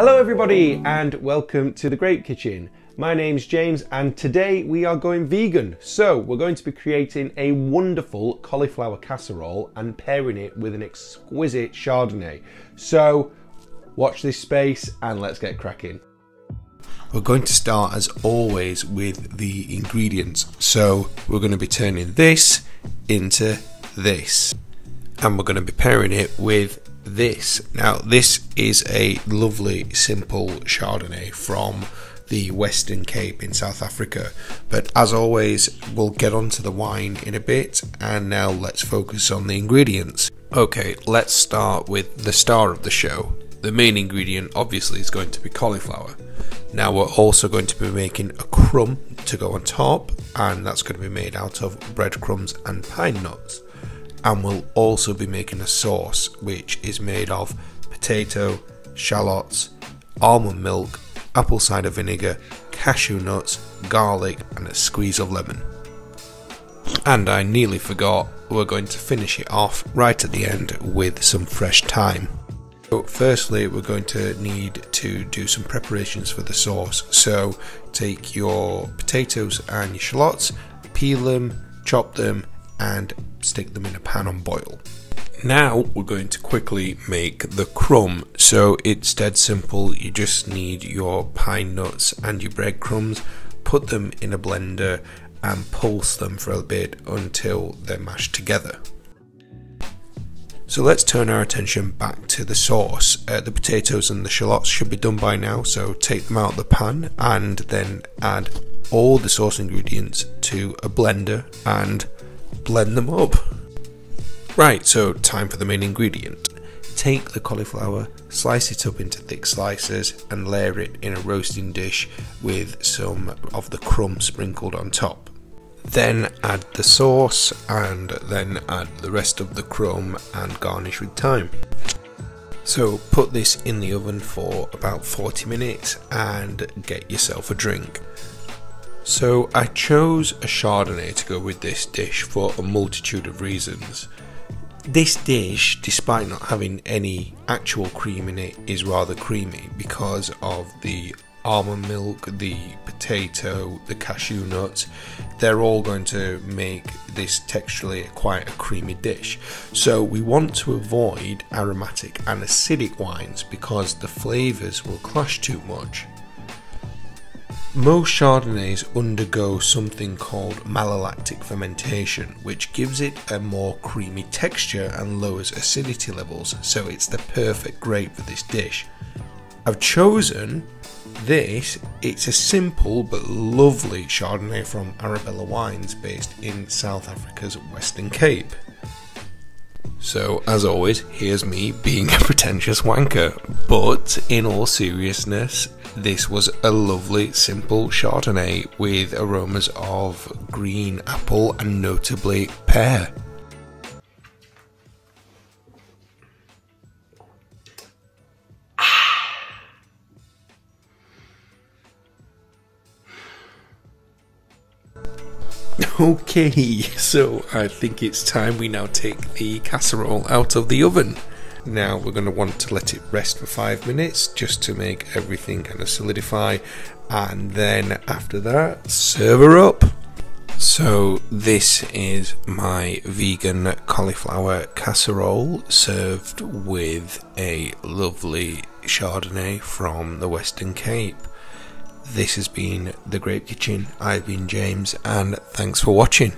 Hello, everybody, and welcome to the Grape Kitchen. My name's James, and today we are going vegan. So, we're going to be creating a wonderful cauliflower casserole and pairing it with an exquisite Chardonnay. So, watch this space and let's get cracking. We're going to start, as always, with the ingredients. So, we're going to be turning this into this, and we're going to be pairing it with this. Now, this is a lovely, simple Chardonnay from the Western Cape in South Africa. But as always, we'll get onto the wine in a bit, and now let's focus on the ingredients. Okay, let's start with the star of the show. The main ingredient, obviously, is going to be cauliflower. Now, we're also going to be making a crumb to go on top, and that's going to be made out of breadcrumbs and pine nuts and we'll also be making a sauce which is made of potato, shallots, almond milk, apple cider vinegar, cashew nuts, garlic, and a squeeze of lemon. And I nearly forgot, we're going to finish it off right at the end with some fresh thyme. So firstly, we're going to need to do some preparations for the sauce. So take your potatoes and your shallots, peel them, chop them, and stick them in a pan on boil. Now we're going to quickly make the crumb. So it's dead simple. You just need your pine nuts and your breadcrumbs. Put them in a blender and pulse them for a bit until they're mashed together. So let's turn our attention back to the sauce. Uh, the potatoes and the shallots should be done by now, so take them out of the pan and then add all the sauce ingredients to a blender and blend them up. Right, so time for the main ingredient. Take the cauliflower, slice it up into thick slices, and layer it in a roasting dish with some of the crumb sprinkled on top. Then add the sauce and then add the rest of the crumb and garnish with thyme. So put this in the oven for about 40 minutes and get yourself a drink. So I chose a Chardonnay to go with this dish for a multitude of reasons. This dish, despite not having any actual cream in it, is rather creamy because of the almond milk, the potato, the cashew nuts. They're all going to make this texturally quite a creamy dish. So we want to avoid aromatic and acidic wines because the flavours will clash too much. Most Chardonnays undergo something called malolactic fermentation, which gives it a more creamy texture and lowers acidity levels, so it's the perfect grape for this dish. I've chosen this, it's a simple but lovely Chardonnay from Arabella Wines based in South Africa's Western Cape. So, as always, here's me being a pretentious wanker, but in all seriousness, this was a lovely, simple Chardonnay with aromas of green apple and notably pear. Okay, so I think it's time we now take the casserole out of the oven. Now we're going to want to let it rest for five minutes just to make everything kind of solidify and then after that serve her up. So this is my vegan cauliflower casserole served with a lovely Chardonnay from the Western Cape. This has been The Grape Kitchen. I've been James, and thanks for watching.